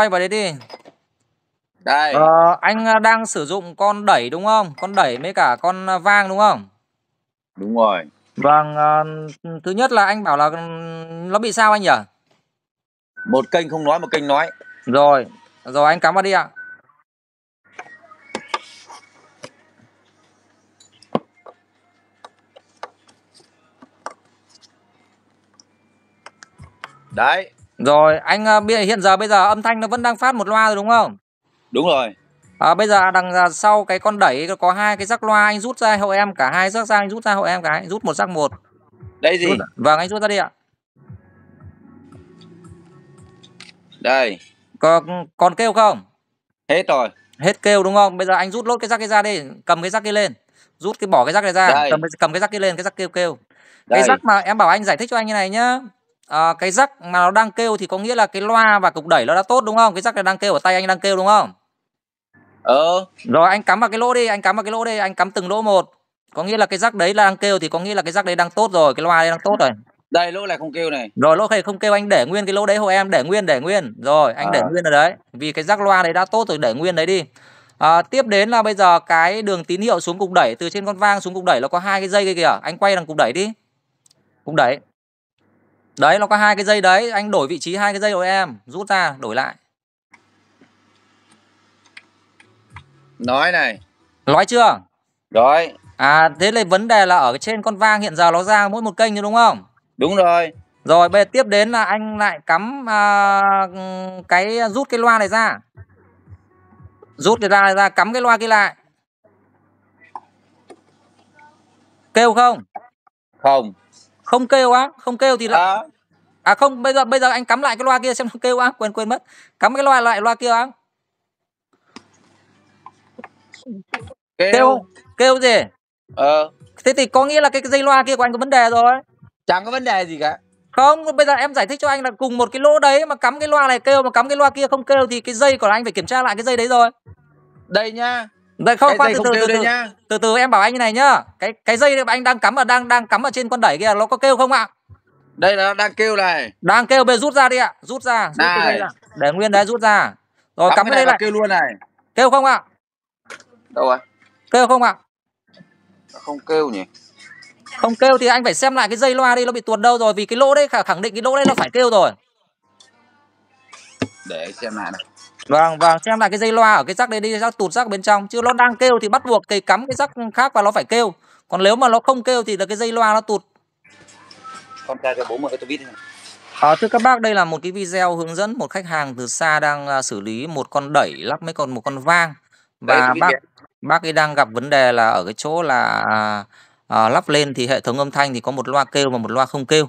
quay vào đấy đi. Đây. Ờ, anh à, đang sử dụng con đẩy đúng không? Con đẩy với cả con à, vang đúng không? Đúng rồi. Vâng à, thứ nhất là anh bảo là nó bị sao anh nhỉ? Một kênh không nói một kênh nói. Rồi rồi anh cắm vào đi ạ. Đấy rồi anh à, bây- hiện giờ bây giờ âm thanh nó vẫn đang phát một loa rồi đúng không? Đúng rồi. À, bây giờ đằng à, sau cái con đẩy có hai cái rắc loa anh rút ra hộ em cả hai rắc ra anh rút ra hộ em cái rút một rắc một. Đây gì? Rút, vâng anh rút ra đi ạ. Đây. Còn còn kêu không? Hết rồi. Hết kêu đúng không? Bây giờ anh rút lốt cái rắc kia ra đi cầm cái rắc kia lên. Rút cái bỏ cái rắc này ra. Đây. cầm, cái- cầm cái rắc kia lên cái rắc kêu kêu. Cái đây. rắc mà em bảo anh giải thích cho anh như này nhá à, cái rắc mà nó đang kêu thì có nghĩa là cái loa và cục đẩy nó đã tốt đúng không? Cái rắc này đang kêu ở tay anh đang kêu đúng không? Ờ. Rồi anh cắm vào cái lỗ đi anh cắm vào cái lỗ đi anh cắm từng lỗ một. Có nghĩa là cái rắc đấy là đang kêu thì có nghĩa là cái rắc đấy đang tốt rồi cái loa đấy đang tốt rồi. Đây lỗ này không kêu này. Rồi lỗ này không kêu anh để nguyên cái lỗ đấy hộ em để nguyên để nguyên. Rồi anh để À. nguyên ở đấy. Vì cái rắc loa đấy đã tốt rồi để nguyên đấy đi. À, tiếp đến là bây giờ cái đường tín hiệu xuống cục đẩy từ trên con vang xuống cục đẩy nó có hai cái dây kia kìa. Anh quay đằng cục đẩy đi. Cục đẩy đấy nó có hai cái dây đấy. Anh đổi vị trí hai cái dây của em. Rút ra đổi lại. Nói này. Nói chưa? Rồi. À thế là vấn đề là ở trên con vang hiện giờ nó ra mỗi một kênh đúng không? Đúng rồi. Rồi bây giờ tiếp đến là anh lại cắm à, cái rút cái loa này ra. Rút cái ra này ra cắm cái loa kia lại. Kêu không? không. Không kêu á, không kêu thì lại à, à không, bây giờ bây giờ anh cắm lại cái loa kia xem nó kêu á, quên quên mất. Cắm cái loa lại loa kia á. kêu, Kêu kêu gì? ờ Thế thì có nghĩa là cái, cái dây loa kia của anh có vấn đề rồi. chẳng có vấn đề gì cả Không, bây giờ em giải thích cho anh là cùng một cái lỗ đấy mà cắm cái loa này kêu mà cắm cái loa kia không kêu thì cái dây của anh phải kiểm tra lại cái dây đấy rồi. đây nhá Đây không khoan từ từ từ từ, nhá từ từ em bảo anh như này nhá. Cái cái dây anh đang cắm ở đang đang cắm ở trên con đẩy kia nó có kêu không ạ? Đây là đang kêu này Đang kêu bây rút ra đi ạ, rút ra, rút Này. ra. Để nguyên đấy rút ra. Rồi cắm cái này lại. kêu luôn này Kêu không ạ? đâu rồi Kêu không ạ? Không kêu nhỉ Không kêu thì anh phải xem lại cái dây loa đi nó bị tuột đâu rồi vì cái lỗ đấy khẳng định cái lỗ đấy nó phải kêu rồi. để xem lại này Vâng, vâng, xem lại cái dây loa ở cái rắc đấy đi, rắc tụt rắc bên trong chứ nó đang kêu thì bắt buộc cái cắm cái rắc khác và nó phải kêu. Còn nếu mà nó không kêu thì là cái dây loa nó tụt. Con trai cho bố một cái tô vít này À, thưa các bác, đây là một cái video hướng dẫn một khách hàng từ xa đang à, xử lý một con đẩy lắp mấy con một con vang và bác video. bác ấy đang gặp vấn đề là ở cái chỗ là à, à, lắp lên thì hệ thống âm thanh thì có một loa kêu và một loa không kêu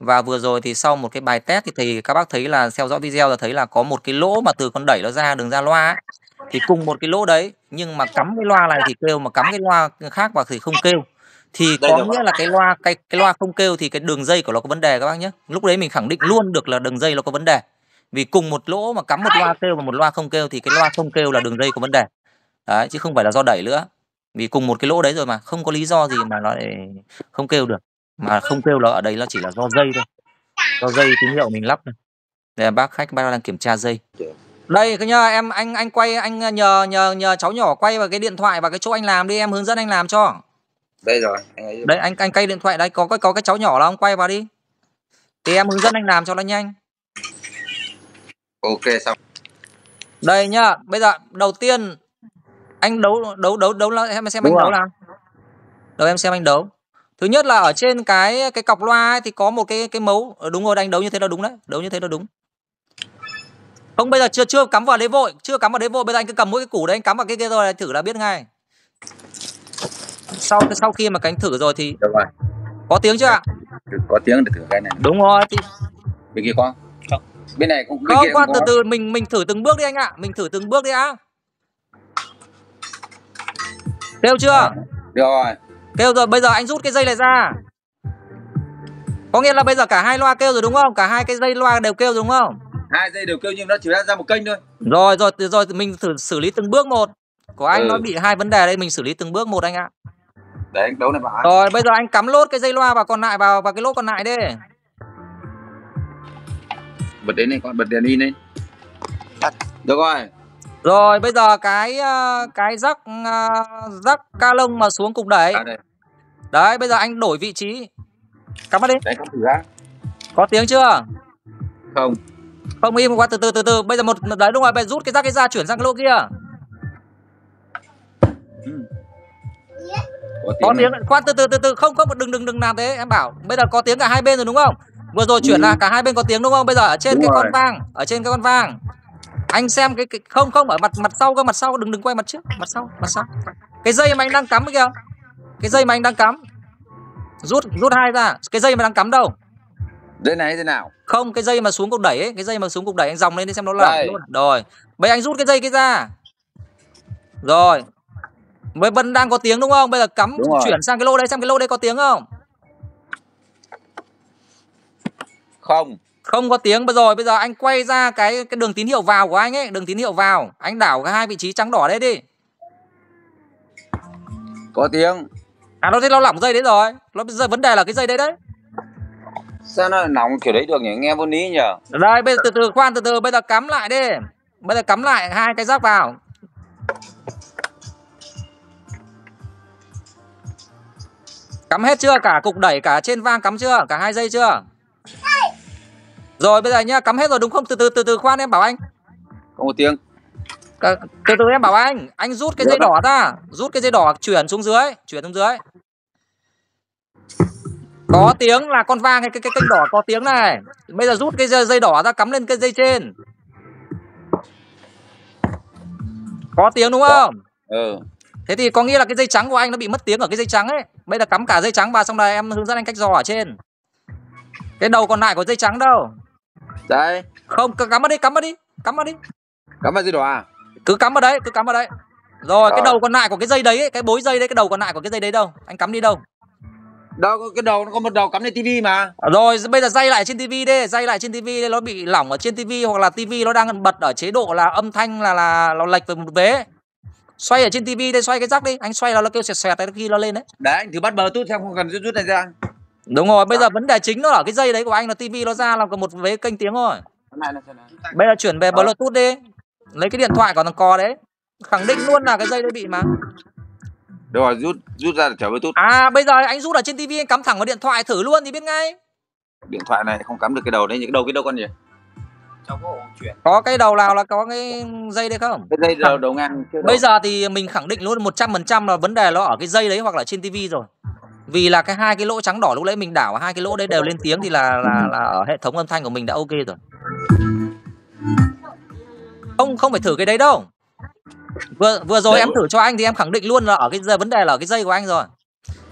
và vừa rồi thì sau một cái bài test thì thầy các bác thấy là theo dõi video là thấy là có một cái lỗ mà từ con đẩy nó ra đường ra loa ấy. thì cùng một cái lỗ đấy nhưng mà cắm cái loa này thì kêu mà cắm cái loa khác vào thì không kêu thì Đây có nghĩa là cái loa cái cái loa không kêu thì cái đường dây của nó có vấn đề các bác nhé. Lúc đấy mình khẳng định luôn được là đường dây nó có vấn đề. Vì cùng một lỗ mà cắm một loa kêu và một loa không kêu thì cái loa không kêu là đường dây có vấn đề. Đấy chứ không phải là do đẩy nữa. Vì cùng một cái lỗ đấy rồi mà không có lý do gì mà nó lại không kêu được. Mà không kêu là ở đây nó chỉ là do dây thôi. Do dây tín hiệu mình lắp này đây là bác khách bác đang kiểm tra dây. Đây cái nhờ em anh anh quay anh nhờ nhờ nhờ cháu nhỏ quay vào cái điện thoại và cái chỗ anh làm đi em hướng dẫn anh làm cho đây rồi anh ấy đây anh anh quay điện thoại đây. Có cái có cái cháu nhỏ là ông quay vào đi. Thì em hướng dẫn anh làm cho nó nhanh. Ok xong. Đây nhá bây giờ đầu tiên anh đấu đấu đấu đấu là em xem anh Đúng đấu rồi. nào. Đầu em xem anh đấu. Thứ nhất là ở trên cái cái cọc loa ấy, thì có một cái cái mấu. Ờ, đúng rồi anh đấu như thế là đúng đấy. Đấu như thế là đúng. Không bây giờ chưa chưa cắm vào đấy vội. Chưa cắm vào đấy vội bây giờ anh cứ cầm mỗi cái củ đấy anh cắm vào cái kia rồi thử là biết ngay sau sau khi mà cánh thử rồi thì được rồi. có tiếng chưa ạ? Có tiếng để thử cái này. Đúng rồi thì bên kia có không. Bên này cũng bên không cũng từ có. từ mình mình thử từng bước đi anh ạ. Mình thử từng bước đi á. Kêu chưa? Được rồi. Kêu rồi bây giờ anh rút cái dây này ra. Có nghĩa là bây giờ cả hai loa kêu rồi đúng không? Cả hai cái dây loa đều kêu rồi đúng không? Hai dây đều kêu nhưng nó chỉ ra ra một kênh thôi. Rồi rồi từ rồi mình thử xử lý từng bước một. Của anh Ừ. nó bị hai vấn đề đây mình xử lý từng bước một anh ạ để anh đấu này vào rồi bây giờ anh cắm lốt cái dây loa vào còn lại vào vào cái lốt còn lại đi bật đến này con bật đèn in tắt được rồi Rồi bây giờ cái ờ, cái rắc ờ, rắc ca lông mà xuống cục đẩy. à, Đấy, bây giờ anh đổi vị trí. Cắm vào đi. đấy thử ra Có tiếng chưa? không Không im qua từ từ từ từ. Bây giờ một đấy đúng rồi, bây giờ rút cái rắc cái ra chuyển sang cái lỗ kia. ừ. Có này. tiếng khoan từ từ từ từ không không đừng đừng đừng làm thế em bảo. Bây giờ có tiếng cả hai bên rồi đúng không? Vừa rồi chuyển Ừ. là cả hai bên có tiếng đúng không? Bây giờ ở trên Đúng cái rồi. con vang, ở trên cái con vang. Anh xem cái, cái không không ở mặt mặt sau cơ mặt sau đừng đừng quay mặt trước, mặt sau, mặt sau. Cái dây mà anh đang cắm kìa. Cái dây mà anh đang cắm. Rút rút hai ra. Cái dây mà đang cắm đâu? đây này thế nào Không, cái dây mà xuống cục đẩy ấy, cái dây mà xuống cục đẩy anh dòng lên đi xem nó là. Rồi. Bây anh rút cái dây cái ra. Rồi. Mới vẫn đang có tiếng đúng không? Bây giờ cắm Đúng rồi. chuyển sang cái lô đây xem cái lô đây có tiếng không? không Không có tiếng bây rồi, bây giờ anh quay ra cái cái đường tín hiệu vào của anh ấy, đường tín hiệu vào. Anh đảo cái hai vị trí trắng đỏ đấy đi. có tiếng À nó thế nó lỏng dây đấy rồi. Nó giờ vấn đề là cái dây đấy đấy. sao nó nóng kiểu đấy được nhỉ nghe vô lý nhỉ Đây bây giờ từ từ khoan từ từ bây giờ cắm lại đi. Bây giờ cắm lại hai cái rác vào. Cắm hết chưa? Cả cục đẩy cả trên vang cắm chưa? Cả hai dây chưa? Rồi bây giờ nhá, cắm hết rồi đúng không? Từ từ từ từ khoan em bảo anh. có tiếng Cả- Từ từ em bảo anh, anh rút cái dây Được đỏ ra, rút cái dây đỏ chuyển xuống dưới, chuyển xuống dưới. Có tiếng là con vang cái cái cái kênh đỏ có tiếng này. Bây giờ rút cái dây, dây đỏ ra cắm lên cái dây trên. Có tiếng đúng không? ừ Thế thì có nghĩa là cái dây trắng của anh nó bị mất tiếng ở cái dây trắng ấy. Bây giờ cắm cả dây trắng vào xong rồi em hướng dẫn anh cách dò ở trên. Cái đầu còn lại của dây trắng đâu? đấy Không, cắm vào đi, cắm vào đi, cắm vào đi. cắm vào dây đỏ à Cứ cắm vào đấy, cứ cắm vào đấy. Rồi, cái Rồi. đầu còn lại của cái dây đấy ấy, cái bối dây đấy, cái đầu còn lại của cái dây đấy đâu? Anh cắm đi đâu? đâu cái đầu nó có một đầu cắm lên tivi mà Rồi, bây giờ dây lại trên tivi đi, dây lại trên tivi nó bị lỏng ở trên tivi hoặc là tivi nó đang bật ở chế độ là âm thanh là là nó lệch về một vế. Xoay ở trên tivi đây, xoay cái rắc đi, anh xoay là nó kêu xoẹt xoẹt đấy khi nó lên đấy. đấy anh thử bắt bờ tút xem không cần rút rút này ra Đúng rồi, bây giờ vấn đề chính nó ở cái dây đấy của anh là tivi nó ra là có một vế kênh tiếng này Bây giờ chuyển về. Bluetooth đi. Lấy cái điện thoại của thằng cò đấy. Khẳng định luôn là cái dây đấy bị mà. được rồi rút rút ra để trở bluetooth À bây giờ anh rút ở trên tivi anh cắm thẳng vào điện thoại thử luôn thì biết ngay. điện thoại này không cắm được cái đầu đấy những cái đầu cái đâu con gì cháu có ổ chuyển Có cái đầu nào là có cái dây đấy không? cái dây đầu đầu ngang chưa Bây giờ thì mình khẳng định luôn 100% là vấn đề nó ở cái dây đấy hoặc là trên tivi rồi. Vì là cái hai cái lỗ trắng đỏ lúc nãy mình đảo hai cái lỗ đấy đều lên tiếng thì là là là ở hệ thống âm thanh của mình đã ok rồi. Không không phải thử cái đấy đâu. Vừa vừa rồi Đấy. em thử cho anh thì em khẳng định luôn là ở cái vấn đề là ở cái dây của anh rồi.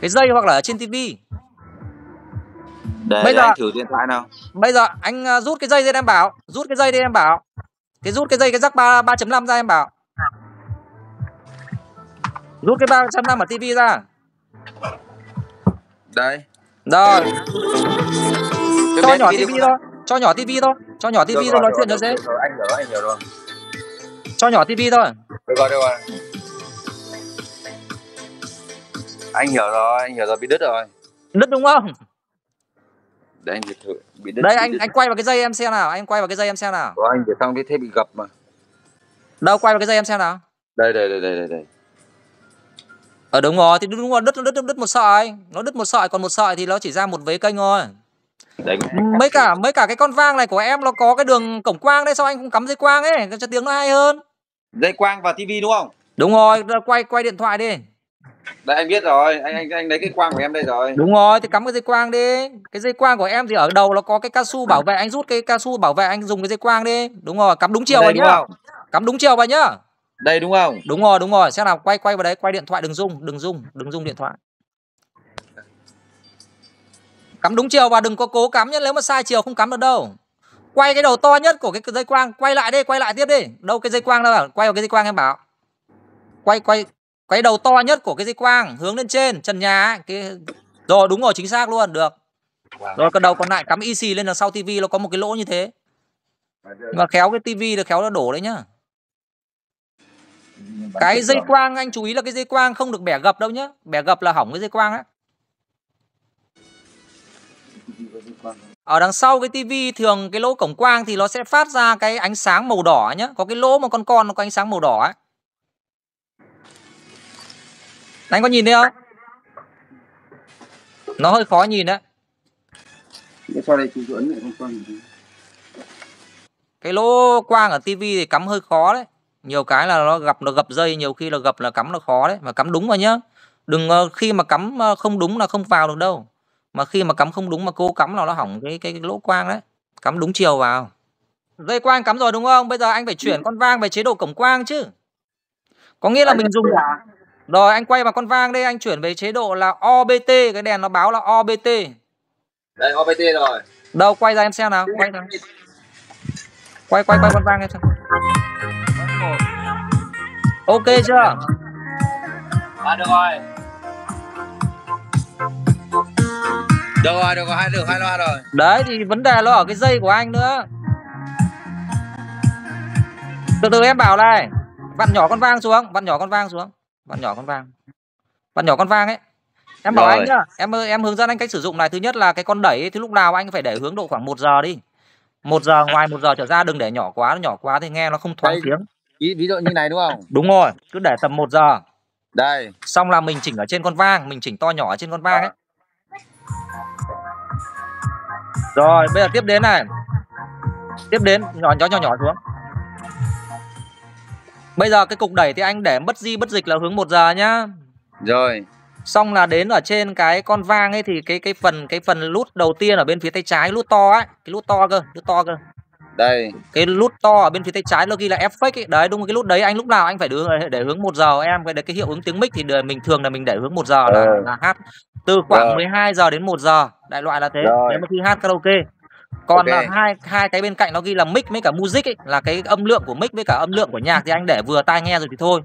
Cái dây hoặc là ở trên tivi. Để, Bây để giờ- anh thử điện thoại nào Bây giờ anh à, rút cái dây ra em bảo, rút cái dây đi em bảo. Cái rút cái dây cái rắc 3 3.5 ra em bảo. Rút cái 3.5 ở tivi ra. đây Rồi, Cái cho nhỏ đi tivi thôi, cho nhỏ tivi thôi, cho nhỏ Được tivi rồi, thôi nói được chuyện cho rồi, dễ. được rồi, anh hiểu anh hiểu rồi Cho nhỏ tivi thôi. được rồi được rồi anh hiểu rồi anh hiểu rồi bị đứt rồi Đứt đúng không? Để anh thử bị đứt Đây bị anh đứt. anh quay vào cái dây em xem nào, anh quay vào cái dây em xem nào. của anh để xong cái thế bị gập mà Đâu quay vào cái dây em xem nào. đây đây đây đây đây, đây. Ờ đúng rồi, thì đúng rồi, đứt đứt đứt, đứt một sợi. Nó đứt một sợi còn một sợi thì nó chỉ ra một vế kênh thôi. Đấy, Mấy cả mấy cả cái con vang này của em nó có cái đường cổng quang đấy sao anh không cắm dây quang ấy cho tiếng nó hay hơn. dây quang và tivi đúng không Đúng rồi quay quay điện thoại đi. Đây anh biết rồi anh anh anh lấy cái quang của em đây rồi Đúng rồi, thì cắm cái dây quang đi. Cái dây quang của em thì ở đầu nó có cái cao su bảo vệ, anh rút cái cao su bảo vệ anh dùng cái dây quang đi. Đúng rồi, cắm đúng chiều đây vào đúng nhá. không Cắm đúng chiều vào nhá. đây đúng không Đúng rồi, đúng rồi. Xem nào, quay quay vào đấy, quay điện thoại đừng rung, đừng rung, đừng rung điện thoại. Cắm đúng chiều và đừng có cố cắm nhé, nếu mà sai chiều không cắm được đâu. Quay cái đầu to nhất của cái dây quang, quay lại đi, quay lại tiếp đi. Đâu cái dây quang đâu, quay vào cái dây quang em bảo. Quay quay quay đầu to nhất của cái dây quang hướng lên trên trần nhà ấy, cái rồi đúng rồi chính xác luôn được. Rồi cái đầu còn lại cắm EC lên đằng sau tivi nó có một cái lỗ như thế. Nhưng mà khéo cái tivi là khéo nó đổ đấy nhá. Cái dây quang anh chú ý là cái dây quang không được bẻ gập đâu nhá. Bẻ gập là hỏng cái dây quang á. Ở đằng sau cái tivi thường cái lỗ cổng quang thì nó sẽ phát ra cái ánh sáng màu đỏ nhá. Có cái lỗ mà con con nó có ánh sáng màu đỏ ấy anh có nhìn thấy không? Nó hơi khó nhìn đấy sau đây chú ấn lại không quang. cái lỗ quang ở tivi thì cắm hơi khó đấy. Nhiều cái là nó gặp nó gập dây nhiều khi là gập là cắm nó khó đấy. Mà cắm đúng vào nhá. Đừng ờ, khi mà cắm ờ, không đúng là không vào được đâu. Mà khi mà cắm không đúng mà cô cắm là nó hỏng cái cái, cái lỗ quang đấy. Cắm đúng chiều vào. Dây quang cắm rồi đúng không? Bây giờ anh phải chuyển con vang về chế độ cổng quang chứ. Có nghĩa là mình dùng rồi anh quay vào con vang đây anh chuyển về chế độ là OBT cái đèn nó báo là OBT Đây OPT rồi. đâu quay ra em xem nào quay ra quay quay quay con vang em xem ok chưa À được rồi. Được rồi, được rồi, hai được hai loa rồi. đấy thì vấn đề nó ở cái dây của anh nữa từ từ em bảo này vặn nhỏ con vang xuống vặn nhỏ con vang xuống vặn nhỏ con vang vặn nhỏ con vang ấy em bảo Rồi. anh nhá em em hướng dẫn anh cách sử dụng này thứ nhất là cái con đẩy ấy, thì lúc nào anh phải để hướng độ khoảng 1 giờ đi một giờ ngoài một giờ trở ra đừng để nhỏ quá nhỏ quá thì nghe nó không thoáng Đây. tiếng Ví, ví dụ như này đúng không? đúng rồi cứ để tầm 1 giờ Đây. xong là mình chỉnh ở trên con vang mình chỉnh to nhỏ ở trên con vang ấy rồi bây giờ tiếp đến này tiếp đến nhỏ nhỏ nhỏ nhỏ xuống bây giờ cái cục đẩy thì anh để bất di bất dịch là hướng 1 giờ nhá Rồi. xong là đến ở trên cái con vang ấy thì cái cái phần cái phần lút đầu tiên ở bên phía tay trái lút to ấy cái lút to cơ lút to cơ Đây. cái lút to ở bên phía tay trái nó ghi là effect ấy đấy đúng cái lút đấy anh lúc nào anh phải đưa để hướng một giờ em cái đấy cái hiệu ứng tiếng mic thì mình thường là mình để hướng một giờ là, Ừ. là hát từ khoảng Rồi. 12 giờ đến 1 giờ đại loại là thế Rồi. nếu mà khi hát karaoke còn Ok. là hai hai cái bên cạnh nó ghi là mic với cả music ấy là cái âm lượng của mic với cả âm lượng của nhạc thì anh để vừa tai nghe rồi thì thôi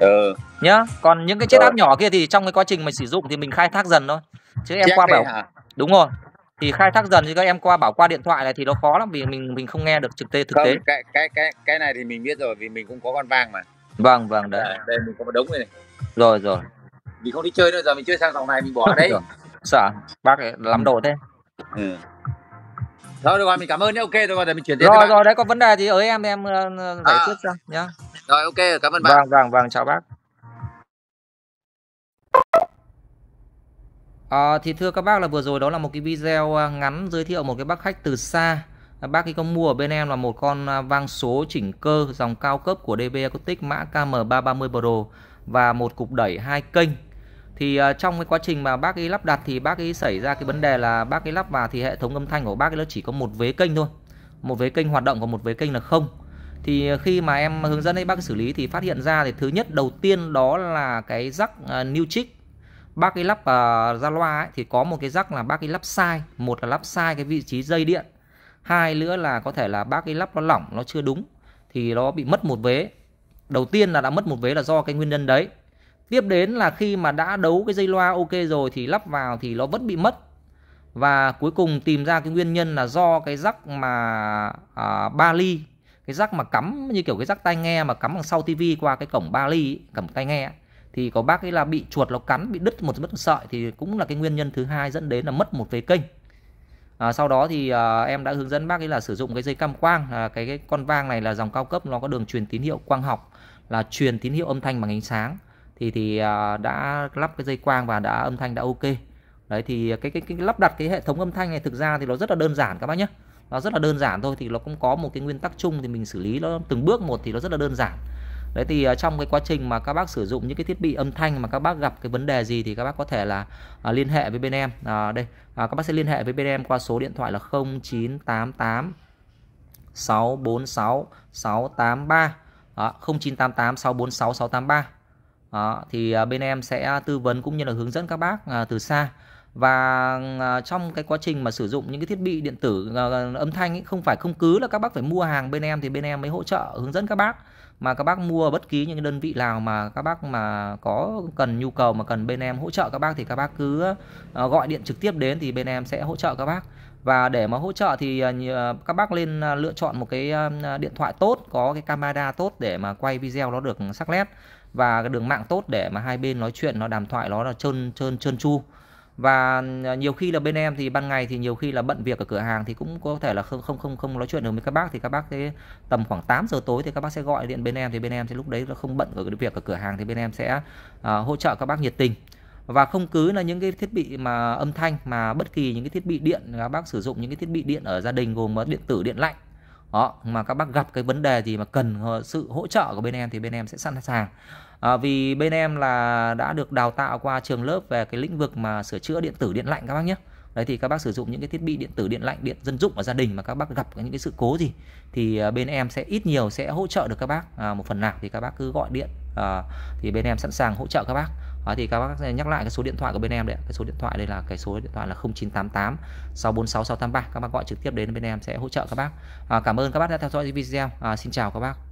Ừ. nhá còn những cái Rồi. áp nhỏ kia thì trong cái quá trình mình sử dụng thì mình khai thác dần thôi chứ em Check qua bảo hả? đúng rồi thì khai thác dần thì các em qua bảo qua điện thoại này thì nó khó lắm vì mình mình không nghe được trực tế thực Không, tế cái cái cái cái này thì mình biết rồi vì mình cũng có con vang mà. vâng vâng đấy Đây, đây mình có một đống này, này. rồi rồi Mình không đi chơi nữa giờ mình chơi sang dòng này mình bỏ đấy. Sợ bác ấy lắm đồ thế Ừ. Thôi được rồi, mình cảm ơn nhé. Ok rồi, để mình chuyển tiếp rồi rồi đấy có vấn đề thì ới em em ờ, ờ, giải À. quyết cho nhá Rồi ok, cảm ơn bạn. vâng vâng vâng chào bác Ờ, thì thưa các bác là vừa rồi đó là một cái video à, ngắn giới thiệu một cái bác khách từ xa À, Bác ấy có mua ở bên em là một con à, vang số chỉnh cơ dòng cao cấp của DB Acoustic mã KM330 Pro và một cục đẩy hai kênh thì uh, trong cái quá trình mà bác ấy lắp đặt thì bác ấy xảy ra cái vấn đề là bác ấy lắp vào thì hệ thống âm thanh của bác ấy nó chỉ có một vế kênh thôi. Một vế kênh hoạt động còn một vế kênh là không. Thì à, khi mà em hướng dẫn ấy bác ấy xử lý thì phát hiện ra thì thứ nhất đầu tiên đó là cái rắc uh, new chip. Bác ấy lắp uh, ra loa ấy, thì có một cái rắc là bác ấy lắp sai. Một là lắp sai cái vị trí dây điện. Hai nữa là có thể là bác ấy lắp nó lỏng nó chưa đúng. Thì nó bị mất một vế. Đầu tiên là đã mất một vế là do cái nguyên nhân đấy tiếp đến là khi mà đã đấu cái dây loa ok rồi thì lắp vào thì nó vẫn bị mất. Và cuối cùng tìm ra cái nguyên nhân là do cái rắc mà à, ba ly cái rắc mà cắm như kiểu cái rắc tai nghe mà cắm bằng sau tivi qua cái cổng ba ly cổng tai nghe ấy, thì có bác ấy là bị chuột nó cắn bị đứt một mất một sợi thì cũng là cái nguyên nhân thứ hai dẫn đến là mất một vế kênh. À, sau đó thì à, em đã hướng dẫn bác ấy là sử dụng cái dây cam quang à, cái, cái con vang này là dòng cao cấp nó có đường truyền tín hiệu quang học là truyền tín hiệu âm thanh bằng ánh sáng thì thì à, đã lắp cái dây quang và đã âm thanh đã ok. Đấy thì cái, cái cái lắp đặt cái hệ thống âm thanh này thực ra thì nó rất là đơn giản các bác nhé. Nó rất là đơn giản thôi thì nó cũng có một cái nguyên tắc chung thì mình xử lý nó từng bước một thì nó rất là đơn giản. Đấy thì à, trong cái quá trình mà các bác sử dụng những cái thiết bị âm thanh mà các bác gặp cái vấn đề gì thì các bác có thể là à, liên hệ với bên em. À, đây à, các bác sẽ liên hệ với bên em qua số điện thoại là 0988 646 683 à, 0988 646 683 đó, thì à, bên em sẽ tư vấn cũng như là hướng dẫn các bác à, từ xa. Và à, trong cái quá trình mà sử dụng những cái thiết bị điện tử âm thanh ấy, không phải không cứ là các bác phải mua hàng bên em thì bên em mới hỗ trợ hướng dẫn các bác. Mà các bác mua bất kỳ những cái đơn vị nào mà các bác mà có cần nhu cầu mà cần bên em hỗ trợ các bác thì các bác cứ gọi điện trực tiếp đến thì bên em sẽ hỗ trợ các bác và để mà hỗ trợ thì à, các bác lên à, lựa chọn một cái à, điện thoại tốt có cái camera tốt để mà quay video nó được sắc nét. Và cái đường mạng tốt để mà hai bên nói chuyện nó đàm thoại nó là trơn trơn trơn chu và nhiều khi là bên em thì ban ngày thì nhiều khi là bận việc ở cửa hàng thì cũng có thể là không không không không nói chuyện được với các bác. Thì các bác cái tầm khoảng 8 giờ tối thì các bác sẽ gọi điện bên em thì bên em thì lúc đấy là không bận ở cái việc ở cửa hàng thì bên em sẽ uh, hỗ trợ các bác nhiệt tình và không cứ là những cái thiết bị mà âm thanh mà bất kỳ những cái thiết bị điện các bác sử dụng những cái thiết bị điện ở gia đình gồm điện tử điện lạnh. Đó mà các bác gặp cái vấn đề gì mà cần sự hỗ trợ của bên em thì bên em sẽ sẵn sàng. À, vì bên em là đã được đào tạo qua trường lớp về cái lĩnh vực mà sửa chữa điện tử điện lạnh các bác nhé. Đấy thì các bác sử dụng những cái thiết bị điện tử điện lạnh điện dân dụng ở gia đình mà các bác gặp những cái sự cố gì thì à, bên em sẽ ít nhiều sẽ hỗ trợ được các bác. À, một phần nào thì các bác cứ gọi điện à, thì bên em sẵn sàng hỗ trợ các bác đó thì các bác nhắc lại cái số điện thoại của bên em đấy cái số điện thoại đây là cái số điện thoại là 0988 646 683 các bác gọi trực tiếp đến bên em sẽ hỗ trợ các bác. À, cảm ơn các bác đã theo dõi video. À, xin chào các bác.